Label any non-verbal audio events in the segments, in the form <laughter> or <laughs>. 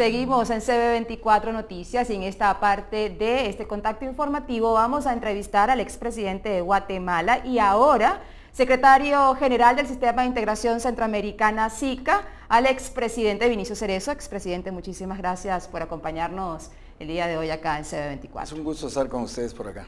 Seguimos en CB24 Noticias y en esta parte de este contacto informativo vamos a entrevistar al expresidente de Guatemala y ahora secretario general del Sistema de Integración Centroamericana SICA, al expresidente Vinicio Cerezo. Expresidente, muchísimas gracias por acompañarnos el día de hoy acá en CB24. Es un gusto estar con ustedes por acá.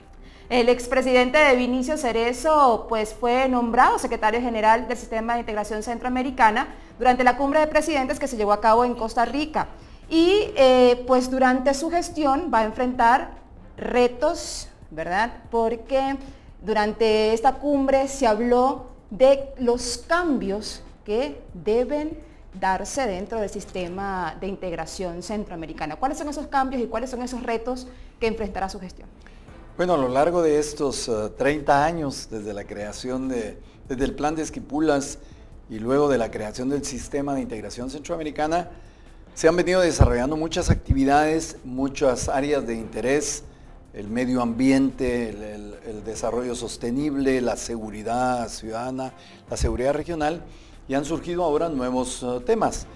El expresidente de Vinicio Cerezo pues, fue nombrado secretario general del Sistema de Integración Centroamericana durante la cumbre de presidentes que se llevó a cabo en Costa Rica. Y eh, pues durante su gestión va a enfrentar retos, ¿verdad? Porque durante esta cumbre se habló de los cambios que deben darse dentro del sistema de integración centroamericana. ¿Cuáles son esos cambios y cuáles son esos retos que enfrentará su gestión? Bueno, a lo largo de estos 30 eh, años, desde la creación de, desde el plan de Esquipulas y luego de la creación del sistema de integración centroamericana, se han venido desarrollando muchas actividades, muchas áreas de interés, el medio ambiente, el, desarrollo sostenible, la seguridad ciudadana, la seguridad regional, y han surgido ahora nuevos eh, temas.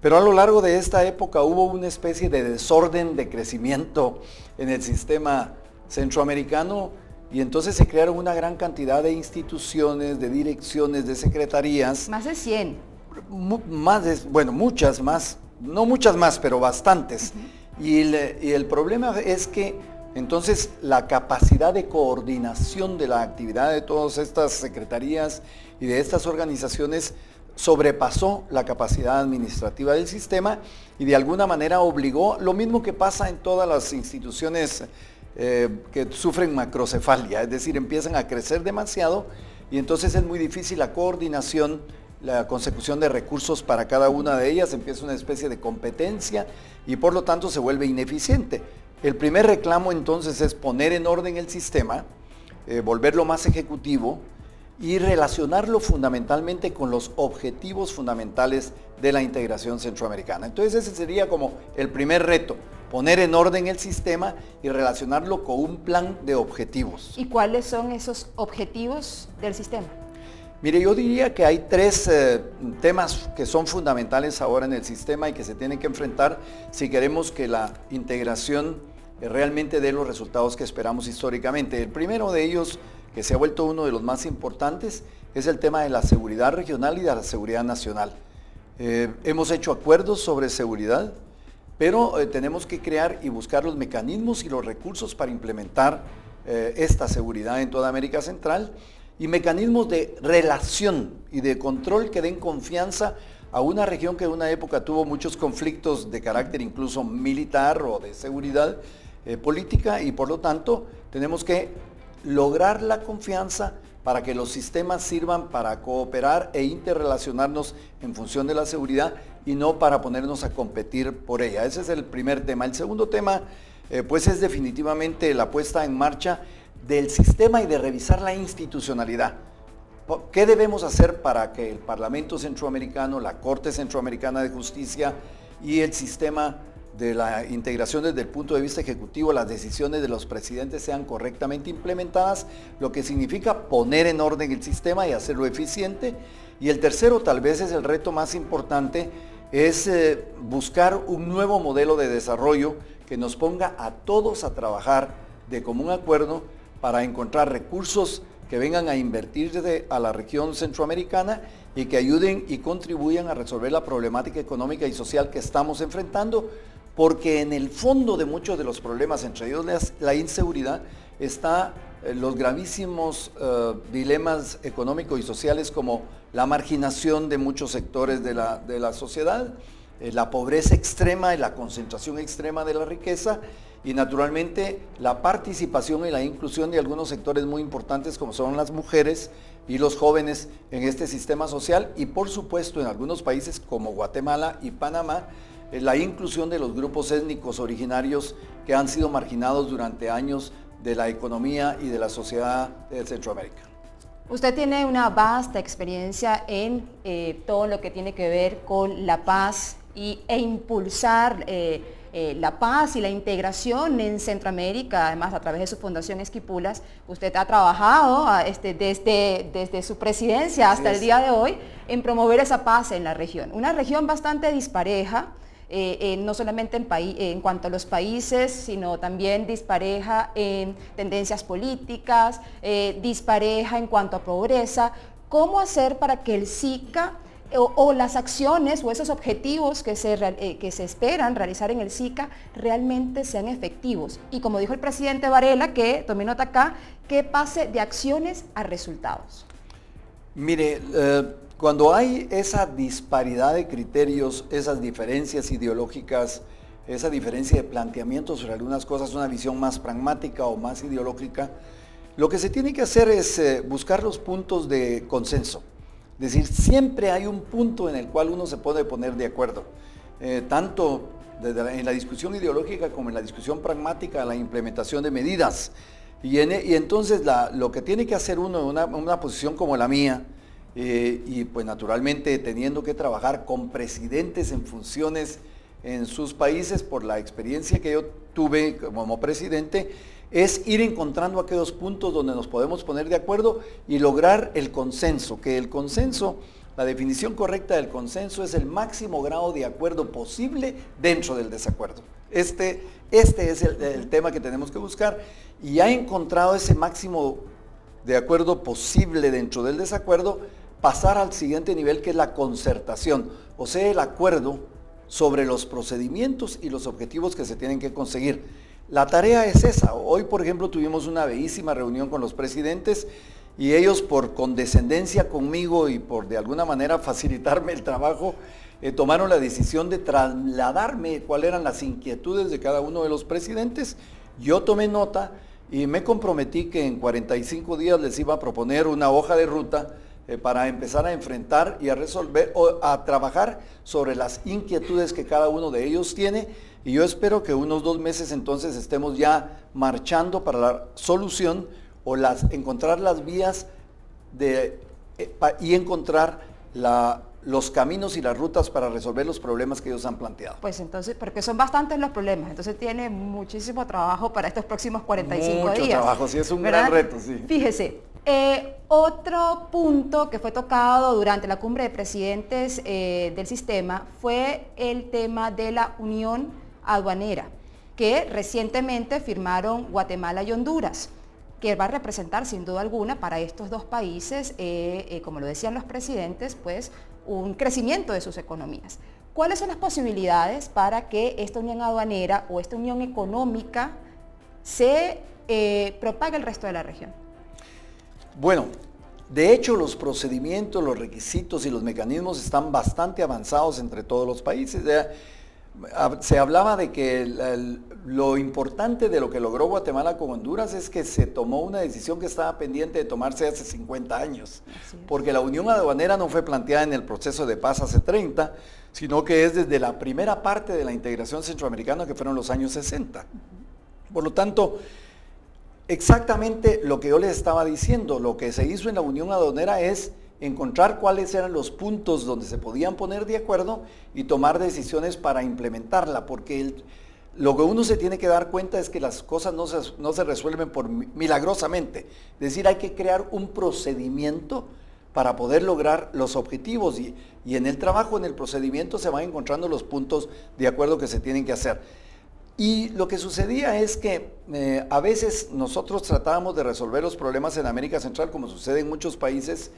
Pero a lo largo de esta época hubo una especie de desorden de crecimiento en el sistema centroamericano y entonces se crearon una gran cantidad de instituciones, de direcciones, de secretarías. Más de 100. Más de, bueno, muchas más, no muchas más, pero bastantes. y, el, problema es que entonces la capacidad de coordinación de la actividad de todas estas secretarías y de estas organizaciones sobrepasó la capacidad administrativa del sistema y de alguna manera obligó, lo mismo que pasa en todas las instituciones eh, que sufren macrocefalia, es decir, empiezan a crecer demasiado y entonces es muy difícil la coordinación, la consecución de recursos para cada una de ellas, empieza una especie de competencia y por lo tanto se vuelve ineficiente. El primer reclamo entonces es poner en orden el sistema, eh, volverlo más ejecutivo y relacionarlo fundamentalmente con los objetivos fundamentales de la integración centroamericana. Entonces ese sería como el primer reto, poner en orden el sistema y relacionarlo con un plan de objetivos. ¿Y cuáles son esos objetivos del sistema? Mire, yo diría que hay tres eh, temas que son fundamentales ahora en el sistema y que se tienen que enfrentar si queremos que la integración eh, realmente dé los resultados que esperamos históricamente. El primero de ellos, que se ha vuelto uno de los más importantes, es el tema de la seguridad regional y de la seguridad nacional. Eh, hemos hecho acuerdos sobre seguridad, pero tenemos que crear y buscar los mecanismos y los recursos para implementar esta seguridad en toda América Central y mecanismos de relación y de control que den confianza a una región que en una época tuvo muchos conflictos de carácter incluso militar o de seguridad eh, política y por lo tanto tenemos que lograr la confianza para que los sistemas sirvan para cooperar e interrelacionarnos en función de la seguridad y no para ponernos a competir por ella. Ese es el primer tema. El segundo tema, eh, pues es definitivamente la puesta en marcha del sistema y de revisar la institucionalidad. ¿Qué debemos hacer para que el Parlamento Centroamericano, la Corte Centroamericana de Justicia y el sistema de la integración desde el punto de vista ejecutivo, las decisiones de los presidentes sean correctamente implementadas, lo que significa poner en orden el sistema y hacerlo eficiente. Y el tercero, tal vez es el reto más importante, es eh, buscar un nuevo modelo de desarrollo que nos ponga a todos a trabajar de común acuerdo para encontrar recursos que vengan a invertirse a la región centroamericana y que ayuden y contribuyan a resolver la problemática económica y social que estamos enfrentando, porque en el fondo de muchos de los problemas, entre ellos la inseguridad, está eh, los gravísimos eh, dilemas económicos y sociales como la marginación de muchos sectores de la, sociedad, eh, la pobreza extrema y la concentración extrema de la riqueza y naturalmente la participación y la inclusión de algunos sectores muy importantes como son las mujeres y los jóvenes en este sistema social y por supuesto en algunos países como Guatemala y Panamá la inclusión de los grupos étnicos originarios que han sido marginados durante años de la economía y de la sociedad de Centroamérica. Usted tiene una vasta experiencia en eh, todo lo que tiene que ver con la paz y, e impulsar eh, eh, la paz y la integración en Centroamérica, además a través de su Fundación Esquipulas. Usted ha trabajado ah, este, desde, desde su presidencia hasta el día de hoy en promover esa paz en la región. Una región bastante dispareja, eh, no solamente en, en, cuanto a los países, sino también dispareja en tendencias políticas, dispareja en cuanto a pobreza. ¿Cómo hacer para que el SICA o, las acciones o esos objetivos que se, eh, que se esperan realizar en el SICA realmente sean efectivos. Y como dijo el presidente Varela, que tomé nota acá, que pase de acciones a resultados. Mire, eh, cuando hay esa disparidad de criterios, esas diferencias ideológicas, esa diferencia de planteamientos sobre algunas cosas, una visión más pragmática o más ideológica, lo que se tiene que hacer es eh, buscar los puntos de consenso. Es decir, siempre hay un punto en el cual uno se puede poner de acuerdo, eh, tanto en la discusión ideológica como en la discusión pragmática, la implementación de medidas. Y, e, entonces lo que tiene que hacer uno en una, posición como la mía, eh, y pues naturalmente teniendo que trabajar con presidentes en funciones en sus países por la experiencia que yo tuve como presidente, es ir encontrando aquellos puntos donde nos podemos poner de acuerdo y lograr el consenso, que el consenso, la definición correcta del consenso es el máximo grado de acuerdo posible dentro del desacuerdo. Este, este es el, tema que tenemos que buscar y ya encontrado ese máximo de acuerdo posible dentro del desacuerdo, pasar al siguiente nivel que es la concertación, o sea, el acuerdo sobre los procedimientos y los objetivos que se tienen que conseguir. La tarea es esa. Hoy, por ejemplo, tuvimos una bellísima reunión con los presidentes y ellos por condescendencia conmigo y por de alguna manera facilitarme el trabajo, eh, tomaron la decisión de trasladarme cuáles eran las inquietudes de cada uno de los presidentes. Yo tomé nota y me comprometí que en 45 días les iba a proponer una hoja de ruta eh, para empezar a enfrentar y a resolver o a trabajar sobre las inquietudes que cada uno de ellos tiene y yo espero que unos dos meses entonces estemos ya marchando para la solución o las, encontrar las vías de, eh, y encontrar los caminos y las rutas para resolver los problemas que ellos han planteado. Pues entonces, porque son bastantes los problemas, entonces tiene muchísimo trabajo para estos próximos 45 días. Mucho trabajo, sí, es un gran reto, sí. Fíjese, eh, otro punto que fue tocado durante la cumbre de presidentes eh, del sistema fue el tema de la unión aduanera que recientemente firmaron Guatemala y Honduras que va a representar sin duda alguna para estos dos países, eh, como lo decían los presidentes, pues un crecimiento de sus economías. ¿Cuáles son las posibilidades para que esta unión aduanera o esta unión económica se propague al resto de la región? Bueno, de hecho los procedimientos, los requisitos y los mecanismos están bastante avanzados entre todos los países. Se hablaba de que lo importante de lo que logró Guatemala con Honduras es que se tomó una decisión que estaba pendiente de tomarse hace 50 años, porque la unión aduanera no fue planteada en el proceso de paz hace 30, sino que es desde la primera parte de la integración centroamericana que fueron los años 60. Por lo tanto, exactamente lo que yo les estaba diciendo, lo que se hizo en la unión aduanera es encontrar cuáles eran los puntos donde se podían poner de acuerdo y tomar decisiones para implementarla, porque lo que uno se tiene que dar cuenta es que las cosas no se, no se resuelven por milagrosamente. Es decir, hay que crear un procedimiento para poder lograr los objetivos y, en el trabajo, en el procedimiento, se van encontrando los puntos de acuerdo que se tienen que hacer. Y lo que sucedía es que eh, a veces nosotros tratábamos de resolver los problemas en América Central, como sucede en muchos países,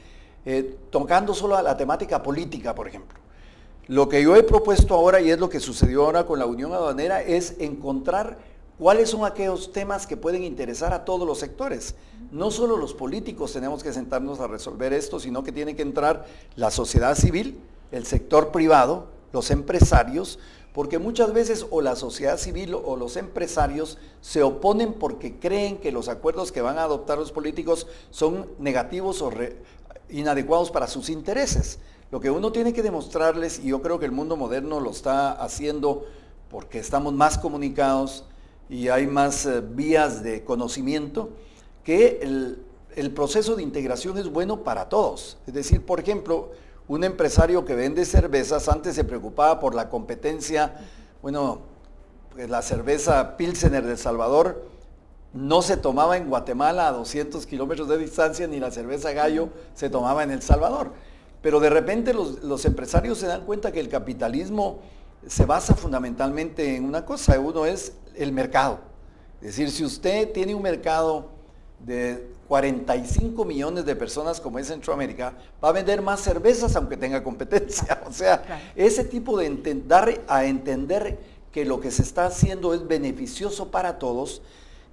eh, tocando solo a la temática política, por ejemplo. Lo que yo he propuesto ahora, y es lo que sucedió ahora con la Unión Aduanera, es encontrar cuáles son aquellos temas que pueden interesar a todos los sectores. No solo los políticos tenemos que sentarnos a resolver esto, sino que tiene que entrar la sociedad civil, el sector privado, los empresarios, porque muchas veces o la sociedad civil o los empresarios se oponen porque creen que los acuerdos que van a adoptar los políticos son negativos o inadecuados para sus intereses. Lo que uno tiene que demostrarles, y yo creo que el mundo moderno lo está haciendo porque estamos más comunicados y hay más eh, vías de conocimiento, que el, el proceso de integración es bueno para todos. Es decir, por ejemplo, un empresario que vende cervezas antes se preocupaba por la competencia, bueno, pues la cerveza Pilsener de Salvador no se tomaba en Guatemala a 200 kilómetros de distancia, ni la cerveza gallo se tomaba en El Salvador. Pero de repente los, empresarios se dan cuenta que el capitalismo se basa fundamentalmente en una cosa, uno es el mercado. Es decir, si usted tiene un mercado de 45 millones de personas como es Centroamérica, va a vender más cervezas aunque tenga competencia. <laughs> O sea, ese tipo de dar a entender que lo que se está haciendo es beneficioso para todos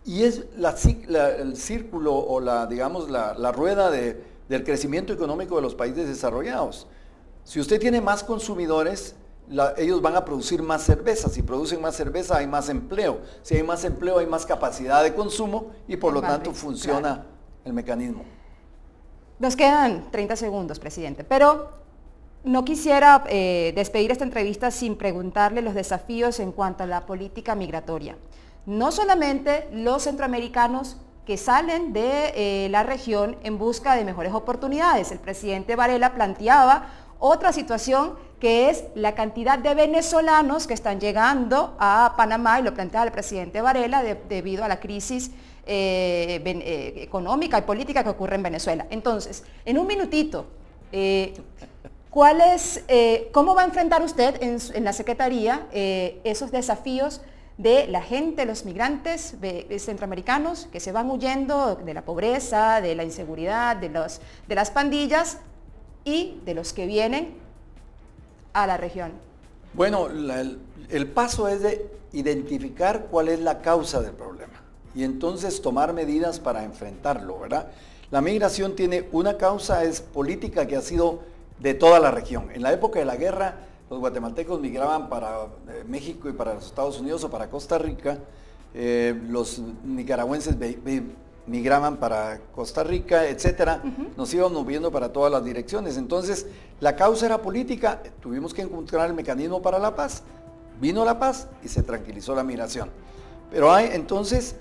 y es el círculo o la, digamos, la, rueda del crecimiento económico de los países desarrollados. Si usted tiene más consumidores, ellos van a producir más cerveza. Si producen más cerveza hay más empleo. Si hay más empleo hay más capacidad de consumo y por lo tanto funciona el mecanismo. Nos quedan 30 segundos, presidente, pero no quisiera eh, despedir esta entrevista sin preguntarle los desafíos en cuanto a la política migratoria. No solamente los centroamericanos que salen de eh, la región en busca de mejores oportunidades. El presidente Varela planteaba otra situación que es la cantidad de venezolanos que están llegando a Panamá, y lo plantea el presidente Varela, debido a la crisis eh, eh, económica y política que ocurre en Venezuela. Entonces, en un minutito, eh, ¿cuál es, ¿cómo va a enfrentar usted en, la Secretaría esos desafíos de la gente, los migrantes centroamericanos que se van huyendo de la pobreza, de la inseguridad, de las pandillas y de los que vienen a la región? Bueno, el, paso es de identificar cuál es la causa del problema y entonces tomar medidas para enfrentarlo, ¿verdad? La migración tiene una causa, es política que ha sido de toda la región. En la época de la guerra, los guatemaltecos migraban para eh, México y para los Estados Unidos o para Costa Rica. Eh, los nicaragüenses migraban para Costa Rica, etcétera, nos íbamos moviendo para todas las direcciones. Entonces, la causa era política, tuvimos que encontrar el mecanismo para la paz. Vino la paz y se tranquilizó la migración. Pero hay, entonces,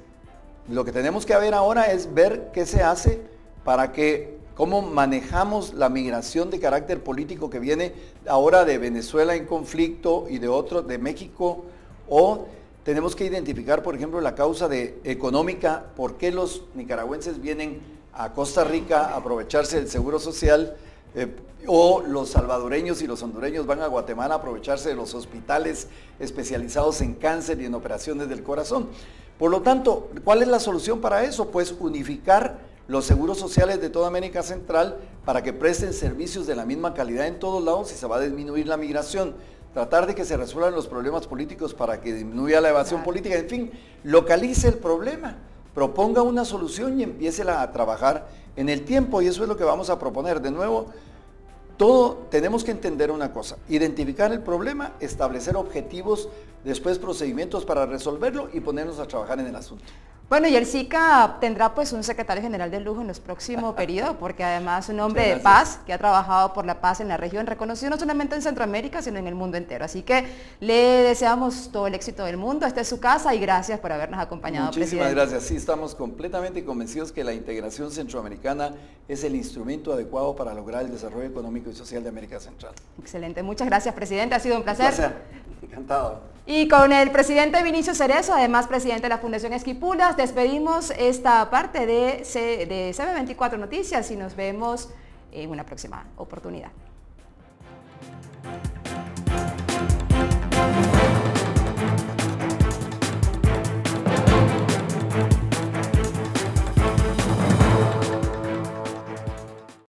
lo que tenemos que ver ahora es ver qué se hace para que, cómo manejamos la migración de carácter político que viene ahora de Venezuela en conflicto y de otro, de México o tenemos que identificar, por ejemplo, la causa económica, por qué los nicaragüenses vienen a Costa Rica a aprovecharse del seguro social, eh, o los salvadoreños y los hondureños van a Guatemala a aprovecharse de los hospitales especializados en cáncer y en operaciones del corazón. Por lo tanto, ¿cuál es la solución para eso? Pues unificar los seguros sociales de toda América Central para que presten servicios de la misma calidad en todos lados y se va a disminuir la migración tratar de que se resuelvan los problemas políticos para que disminuya la evasión política, en fin, localice el problema, proponga una solución y empiece a trabajar en el tiempo y eso es lo que vamos a proponer. De nuevo, todo tenemos que entender una cosa, identificar el problema, establecer objetivos, después procedimientos para resolverlo y ponernos a trabajar en el asunto. Bueno, y el SICA tendrá pues un secretario general de lujo en los próximos <laughs> periodos, porque además un hombre de paz que ha trabajado por la paz en la región, reconocido no solamente en Centroamérica, sino en el mundo entero. Así que le deseamos todo el éxito del mundo. Esta es su casa y gracias por habernos acompañado, Muchísimas gracias. Sí, estamos completamente convencidos que la integración centroamericana es el instrumento adecuado para lograr el desarrollo económico y social de América Central. Excelente. Muchas gracias, presidente. Ha sido un placer. Un placer. Encantado. Y con el presidente Vinicio Cerezo, además presidente de la Fundación Esquipulas, despedimos esta parte de, de CB24 Noticias y nos vemos en una próxima oportunidad.